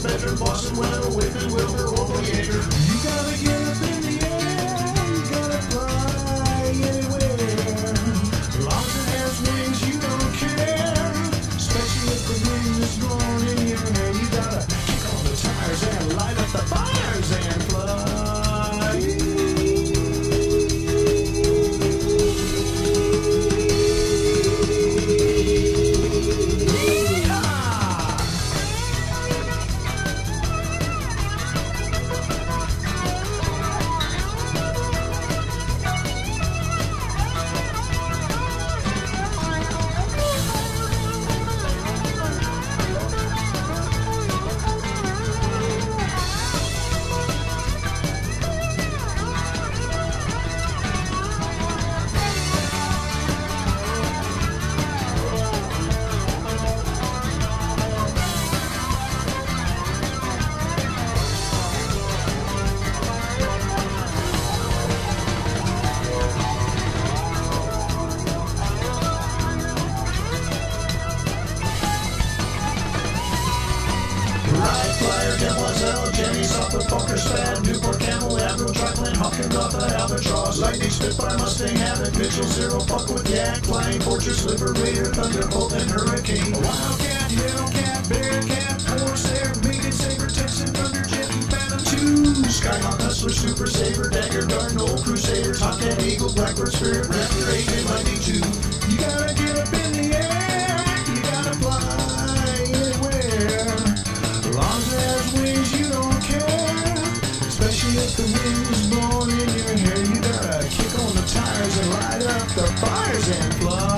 bedroom, Boston weather, Whitman, Wilbur, Wolfie, Andrew. Jenny, Jenny, Supper, Fokker, Spad, Nieuport, Camel, Admiral, Triplane, Hawking, Gotha, Albatross, Lightning, Spitfire, Mustang, Havoc, Mitchell, Zero, Fuck with Yak, Flying Fortress, Liberator, Thunderbolt, and Hurricane. Wildcat, Hellcat, Bearcat, Corsair, Megan, Saber, Texan, Thunderjet, and Phantom 2. Skyhawk, Hustler, Super Saber, Dagger, Darn, Old Crusader, and Eagle, Blackbird, Spirit, Raptor, Apex. the fire's in flow.